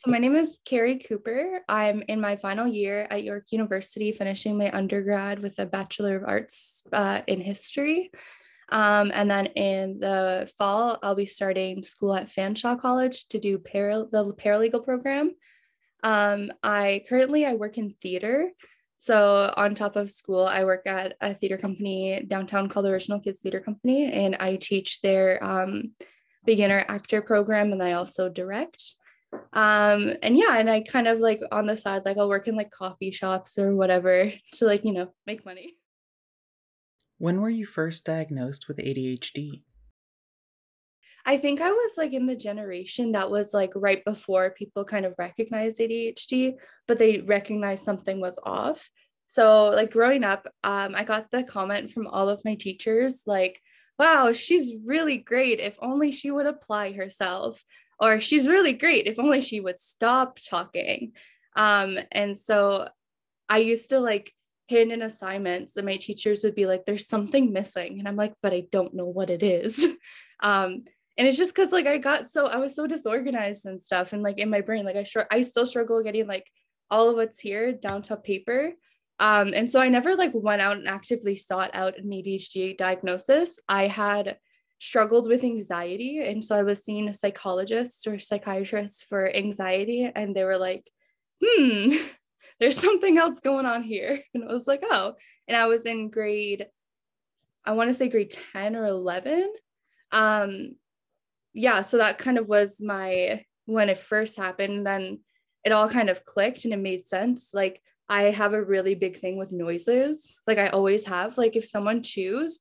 so my name is Carrie Cooper. I'm in my final year at York University, finishing my undergrad with a Bachelor of Arts uh, in History. Um, and then in the fall, I'll be starting school at Fanshawe College to do para- the paralegal program. Um, I currently I work in theater. So on top of school, I work at a theater company downtown called Original Kids Theater Company, and I teach their um, beginner actor program, and I also direct. Um, and yeah, and I kind of like on the side, like I'll work in like coffee shops or whatever to like you know make money. When were you first diagnosed with ADHD? I think I was like in the generation that was like right before people kind of recognized ADHD, but they recognized something was off. So, like growing up, um, I got the comment from all of my teachers like, wow, she's really great. If only she would apply herself, or she's really great. If only she would stop talking. Um, and so I used to like hidden in assignments and my teachers would be like there's something missing. And i'm like but i don't know what it is. Um and it's just because like i got so i was so disorganized and stuff. And like in my brain like i sure i still struggle getting like all of what's here down to paper. Um and so i never like went out and actively sought out an adhd diagnosis. I had struggled with anxiety and so i was seeing a psychologist or psychiatrist for anxiety and they were like hmm there's something else going on here. And I was like, oh. And I was in grade, I want to say grade 10 or 11. Um, yeah, so that kind of was my when it first happened. Then it all kind of clicked and it made sense. Like I have a really big thing with noises. Like I always have. Like if someone chews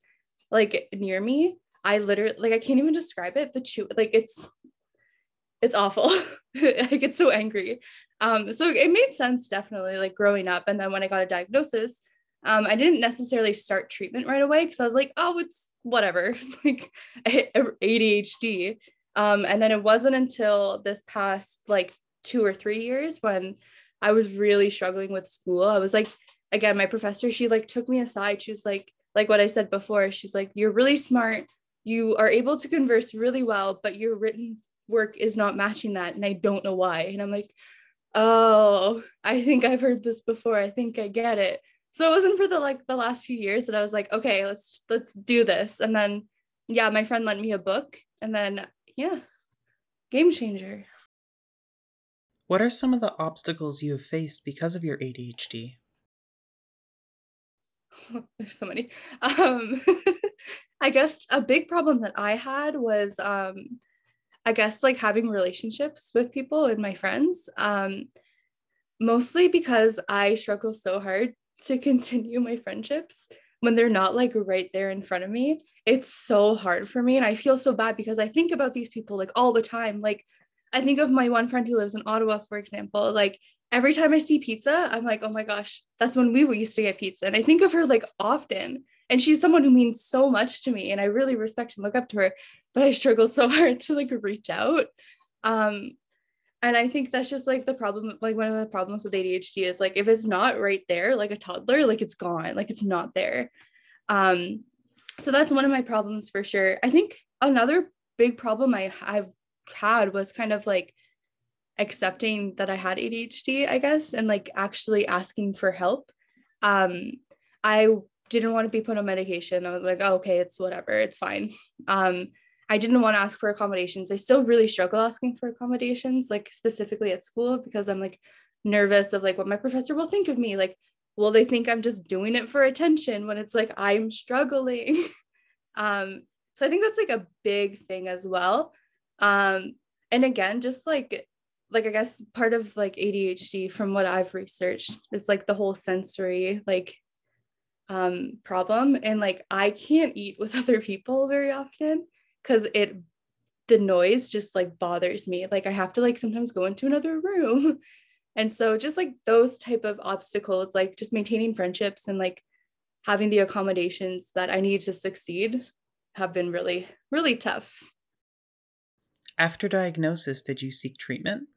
like near me, I literally like I can't even describe it. The chew like it's it's awful. I get so angry. Um, so it made sense definitely like growing up. And then when I got a diagnosis, um, I didn't necessarily start treatment right away because I was like, oh, it's whatever, like ADHD. Um, and then it wasn't until this past like two or three years when I was really struggling with school. I was like, again, my professor, she like took me aside. She was like, like what I said before, she's like, you're really smart. You are able to converse really well, but your written work is not matching that. And I don't know why. And I'm like, oh, I think I've heard this before. I think I get it. So it wasn't for the like the last few years that I was like, okay, let's let's do this. And then yeah, my friend lent me a book and then yeah, game changer. What are some of the obstacles you have faced because of your ADHD? There's so many. Um, I guess a big problem that I had was um, I guess like having relationships with people and my friends. Um, mostly because I struggle so hard to continue my friendships when they're not like right there in front of me. It's so hard for me. And I feel so bad because I think about these people like all the time. Like, I think of my one friend who lives in Ottawa, for example. Like, every time I see pizza, I'm like, oh my gosh, that's when we used to get pizza. And I think of her like often. And she's someone who means so much to me. And I really respect and look up to her but I struggle so hard to like reach out. Um, and I think that's just like the problem. Like one of the problems with ADHD is like if it's not right there, like a toddler, like it's gone, like it's not there. Um, so that's one of my problems for sure. I think another big problem I have had was kind of like accepting that I had ADHD, I guess, and like actually asking for help. Um, I didn't want to be put on medication. I was like, oh, okay, it's whatever, it's fine. Um, I didn't want to ask for accommodations. I still really struggle asking for accommodations, like specifically at school, because I'm like nervous of like what my professor will think of me. Like, will they think I'm just doing it for attention when it's like I'm struggling? um, so I think that's like a big thing as well. Um, and again, just like like I guess part of like ADHD from what I've researched is like the whole sensory like um problem. And like I can't eat with other people very often because it the noise just like bothers me. Like i have to like sometimes go into another room. And so just like those type of obstacles like just maintaining friendships and like having the accommodations that i need to succeed have been really really tough. After diagnosis did you seek treatment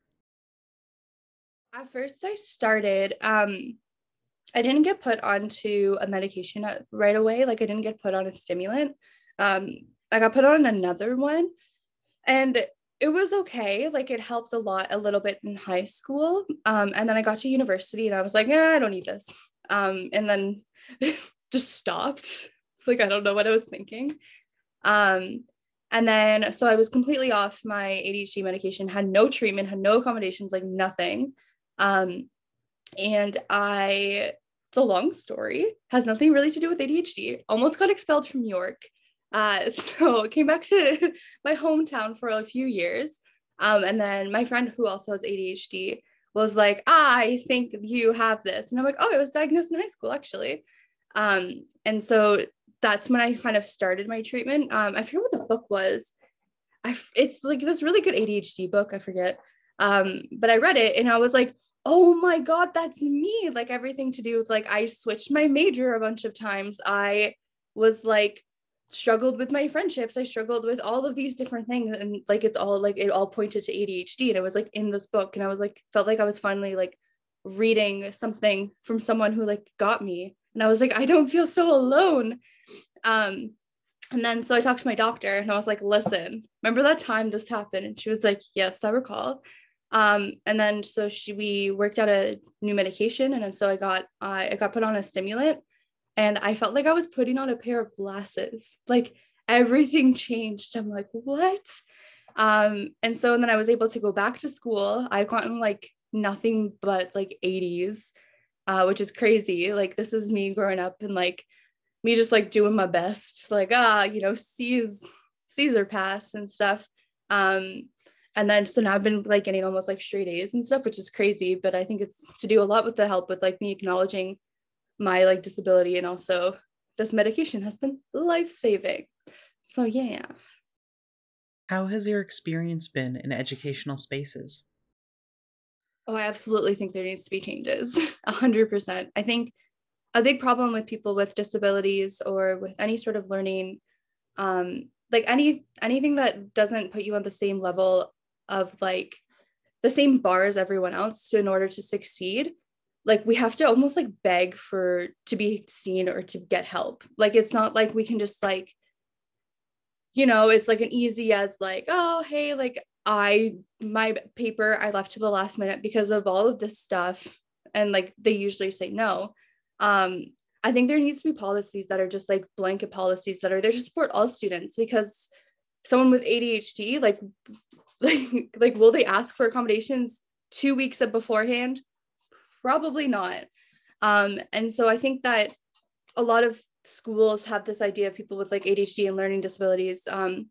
at first i started um i didn't get put onto a medication right away like i didn't get put on a stimulant um I got put on another one. And it was okay. Like it helped a lot, a little bit in high school. Um, and then I got to university and I was like, yeah, I don't need this. Um, and then just stopped. like I don't know what I was thinking. Um, and then so I was completely off my ADHD medication, had no treatment, had no accommodations, like nothing. Um, and I the long story has nothing really to do with ADHD. Almost got expelled from York uh, so came back to my hometown for a few years. Um, and then my friend who also has ADHD was like, ah, I think you have this. And I'm like, oh, it was diagnosed in high school, actually. Um, and so that's when I kind of started my treatment. Um, I forget what the book was. I, it's like this really good ADHD book. I forget. Um, but I read it and I was like, oh my God, that's me. Like everything to do with like, I switched my major a bunch of times. I was like, struggled with my friendships i struggled with all of these different things and like it's all like it all pointed to adhd and it was like in this book and i was like felt like i was finally like reading something from someone who like got me and i was like i don't feel so alone um and then so i talked to my doctor and i was like listen remember that time this happened and she was like yes i recall um and then so she we worked out a new medication and so i got i got put on a stimulant and I felt like I was putting on a pair of glasses. Like everything changed. I'm like, what? Um, and so and then I was able to go back to school. I've gotten like nothing but like 80s, uh, which is crazy. Like this is me growing up and like me just like doing my best, like ah, you know, C's Caesar pass and stuff. Um, and then so now I've been like getting almost like straight A's and stuff, which is crazy. But I think it's to do a lot with the help with like me acknowledging my like disability and also this medication has been life-saving. So yeah. How has your experience been in educational spaces? Oh i absolutely think there needs to be changes 100% i think a big problem with people with disabilities or with any sort of learning um like any anything that doesn't put you on the same level of like the same bar as everyone else to, in order to succeed like we have to almost like beg for to be seen or to get help. Like it's not like we can just like you know it's like an easy as like oh hey like i my paper i left to the last minute because of all of this stuff and like they usually say no. Um i think there needs to be policies that are just like blanket policies that are there to support all students because someone with adhd like like like will they ask for accommodations two weeks beforehand Probably not. Um, and so I think that a lot of schools have this idea of people with like ADHD and learning disabilities um,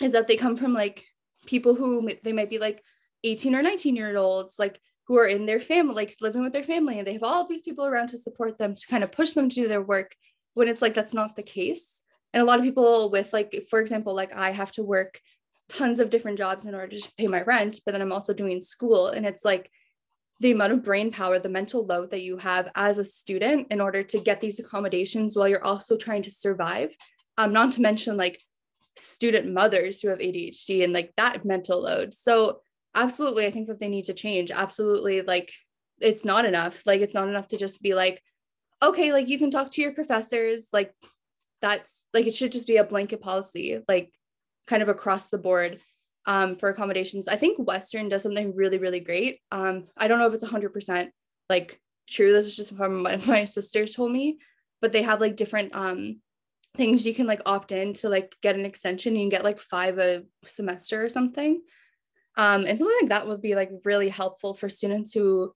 is that they come from like people who they might be like 18 or 19 year olds, like who are in their family, like living with their family, and they have all these people around to support them to kind of push them to do their work when it's like that's not the case. And a lot of people with like, for example, like I have to work tons of different jobs in order to pay my rent, but then I'm also doing school. And it's like the amount of brain power, the mental load that you have as a student in order to get these accommodations while you're also trying to survive. Um, not to mention like student mothers who have ADHD and like that mental load. So absolutely, I think that they need to change. Absolutely, like it's not enough. Like it's not enough to just be like, okay, like you can talk to your professors. Like that's like it should just be a blanket policy, like kind of across the board um, for accommodations. I think Western does something really, really great. Um, I don't know if it's 100% like true. This is just from what my sister told me, but they have like different um, things you can like opt in to like get an extension. You can get like five a semester or something. Um, and something like that would be like really helpful for students who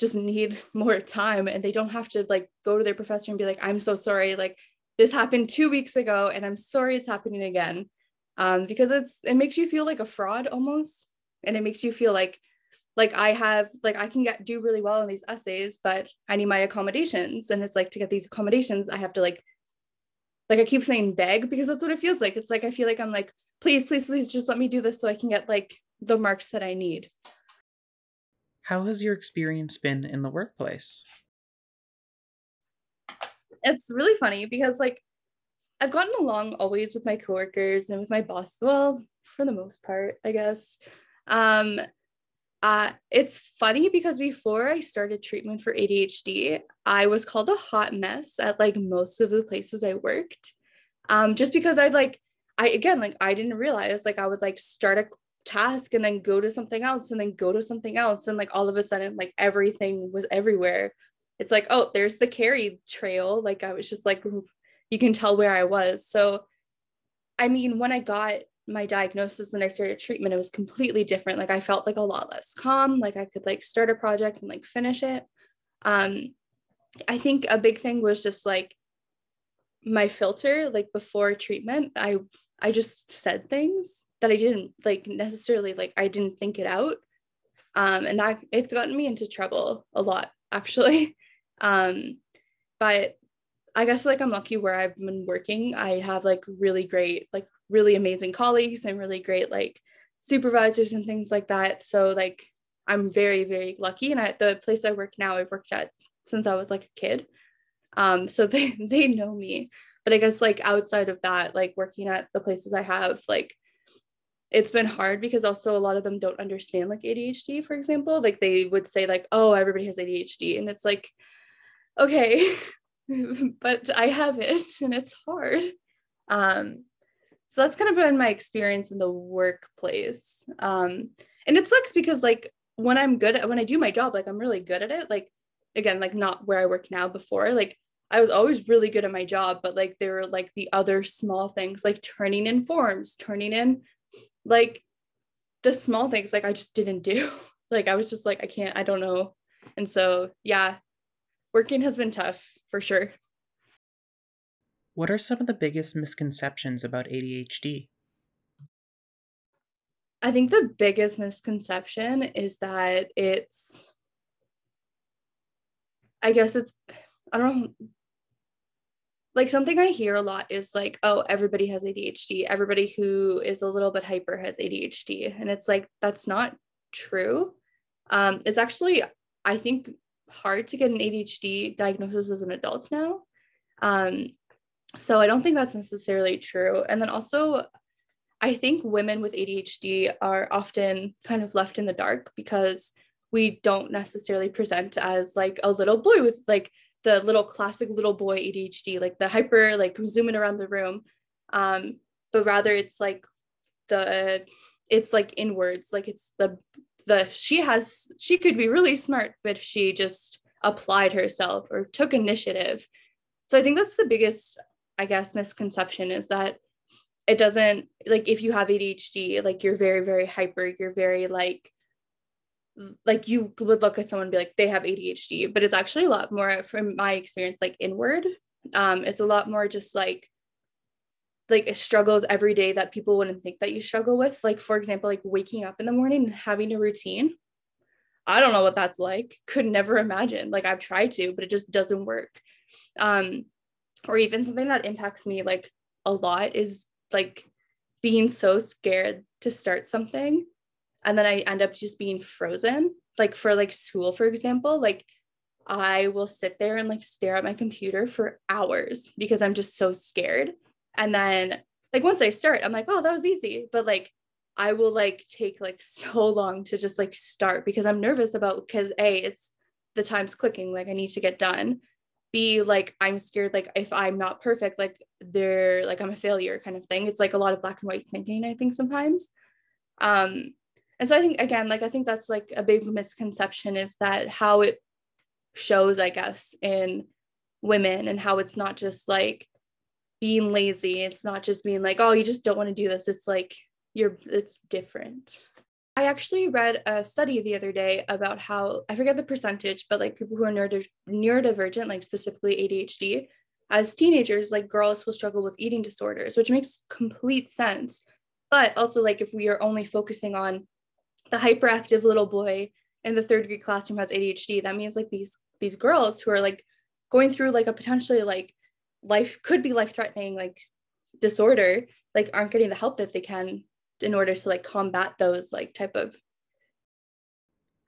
just need more time and they don't have to like go to their professor and be like, I'm so sorry. Like this happened two weeks ago and I'm sorry it's happening again um, because it's it makes you feel like a fraud almost. And it makes you feel like like i have like i can get do really well in these essays but i need my accommodations. And it's like to get these accommodations i have to like like i keep saying beg because that's what it feels like. It's like i feel like i'm like please please please just let me do this so i can get like the marks that i need. How has your experience been in the workplace? It's really funny because like I've gotten along always with my coworkers and with my boss. Well, for the most part, I guess. Um, uh, it's funny because before I started treatment for ADHD, I was called a hot mess at like most of the places I worked. Um, just because I like, I again, like, I didn't realize like I would like start a task and then go to something else and then go to something else and like all of a sudden like everything was everywhere it's like oh there's the Carrie trail like i was just like you can tell where i was so i mean when i got my diagnosis and i started treatment it was completely different like i felt like a lot less calm like i could like start a project and like finish it um i think a big thing was just like my filter like before treatment i i just said things that I didn't like necessarily like I didn't think it out. Um, and that it's gotten me into trouble a lot actually. Um, but I guess like I'm lucky where I've been working. I have like really great, like really amazing colleagues and really great like supervisors and things like that. So like I'm very, very lucky. And at the place I work now, I've worked at since I was like a kid. Um, so they they know me. But I guess like outside of that, like working at the places I have, like it's been hard because also a lot of them don't understand like ADHD, for example. Like they would say, like, oh, everybody has ADHD. And it's like, okay, but I have it and it's hard. Um, so that's kind of been my experience in the workplace. Um, and it sucks because like when I'm good at when I do my job, like I'm really good at it. Like again, like not where I work now before, like I was always really good at my job, but like there were like the other small things like turning in forms, turning in like the small things like I just didn't do. like I was just like I can't I don't know. And so yeah, working has been tough for sure. What are some of the biggest misconceptions about ADHD? I think the biggest misconception is that it's I guess it's I don't know like something I hear a lot is like, oh, everybody has ADHD. Everybody who is a little bit hyper has ADHD. And it's like, that's not true. Um, it's actually, I think, hard to get an ADHD diagnosis as an adult now. Um, so I don't think that's necessarily true. And then also, I think women with ADHD are often kind of left in the dark because we don't necessarily present as like a little boy with like the little classic little boy ADHD, like the hyper, like zooming around the room. Um, but rather it's like the it's like inwards, like it's the the she has she could be really smart, but if she just applied herself or took initiative. So I think that's the biggest, I guess, misconception is that it doesn't like if you have ADHD, like you're very, very hyper, you're very like like you would look at someone and be like they have ADHD, but it's actually a lot more from my experience like inward. Um, it's a lot more just like like struggles every day that people wouldn't think that you struggle with. Like for example, like waking up in the morning and having a routine. I don't know what that's like. Could never imagine. Like I've tried to, but it just doesn't work. Um, or even something that impacts me like a lot is like being so scared to start something and then I end up just being frozen. Like for like school, for example, like I will sit there and like stare at my computer for hours because I'm just so scared. And then like once I start, I'm like, oh, that was easy. But like I will like take like so long to just like start because I'm nervous about because A, it's the time's clicking, like I need to get done. B, like I'm scared, like if I'm not perfect, like they're like I'm a failure kind of thing. It's like a lot of black and white thinking, I think sometimes. Um, and so i think again like i think that's like a big misconception is that how it shows i guess in women and how it's not just like being lazy. It's not just being like oh you just don't want to do this. It's like you're it's different. I actually read a study the other day about how i forget the percentage but like people who are neurodiv- neurodivergent like specifically adhd as teenagers like girls will struggle with eating disorders which makes complete sense. But also like if we are only focusing on the hyperactive little boy in the third grade classroom has ADHD, that means like these these girls who are like going through like a potentially like life could be life threatening like disorder like aren't getting the help that they can in order to like combat those like type of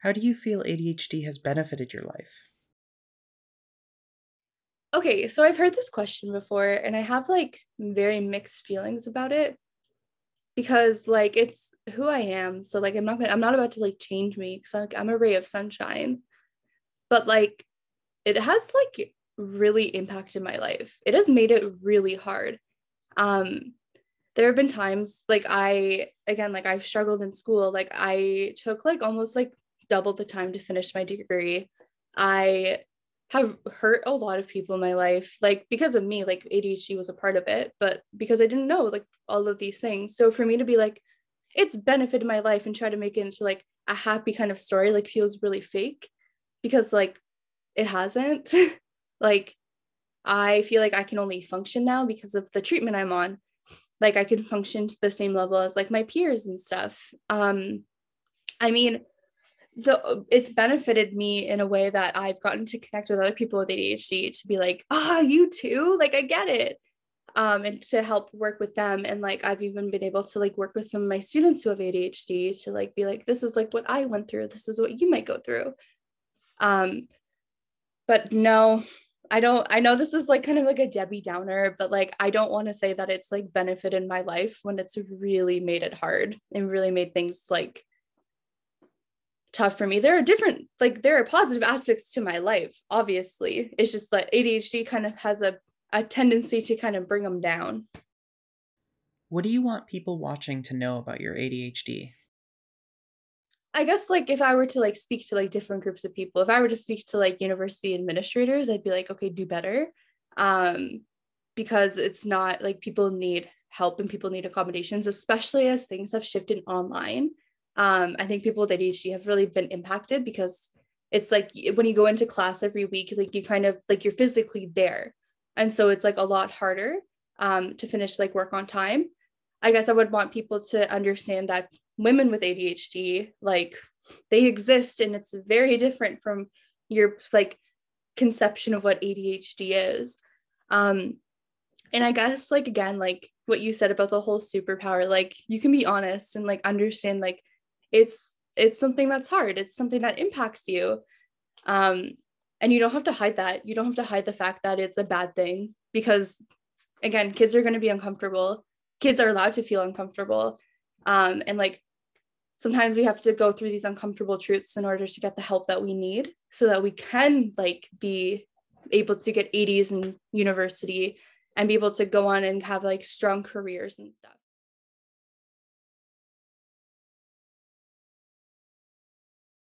how do you feel ADHD has benefited your life? Okay, so I've heard this question before and I have like very mixed feelings about it because like it's who I am. So like I'm not gonna I'm not about to like change me because like, I'm a ray of sunshine. But like it has like really impacted my life. It has made it really hard. Um there have been times like I again like I've struggled in school like I took like almost like double the time to finish my degree. I have hurt a lot of people in my life like because of me like ADHD was a part of it but because I didn't know like all of these things so for me to be like it's benefited my life and try to make it into like a happy kind of story like feels really fake because like it hasn't like I feel like I can only function now because of the treatment I'm on like I can function to the same level as like my peers and stuff um I mean the it's benefited me in a way that I've gotten to connect with other people with ADHD to be like, ah, oh, you too, like I get it. Um, and to help work with them. And like I've even been able to like work with some of my students who have ADHD to like be like, this is like what I went through. This is what you might go through. Um, but no, I don't I know this is like kind of like a Debbie Downer, but like I don't want to say that it's like benefited in my life when it's really made it hard and really made things like tough for me. There are different, like, there are positive aspects to my life, obviously. It's just that ADHD kind of has a, a tendency to kind of bring them down. What do you want people watching to know about your ADHD? I guess like if I were to like speak to like different groups of people, if I were to speak to like university administrators, I'd be like, okay, do better. Um, because it's not like people need help and people need accommodations, especially as things have shifted online um, I think people with ADHD have really been impacted because it's like when you go into class every week, like you kind of like you're physically there. And so it's like a lot harder um, to finish like work on time. I guess I would want people to understand that women with ADHD, like they exist and it's very different from your like conception of what ADHD is. Um, and I guess like again, like what you said about the whole superpower, like you can be honest and like understand like it's it's something that's hard. It's something that impacts you. Um and you don't have to hide that. You don't have to hide the fact that it's a bad thing because again kids are going to be uncomfortable. Kids are allowed to feel uncomfortable um and like sometimes we have to go through these uncomfortable truths in order to get the help that we need so that we can like be able to get 80s in university and be able to go on and have like strong careers and stuff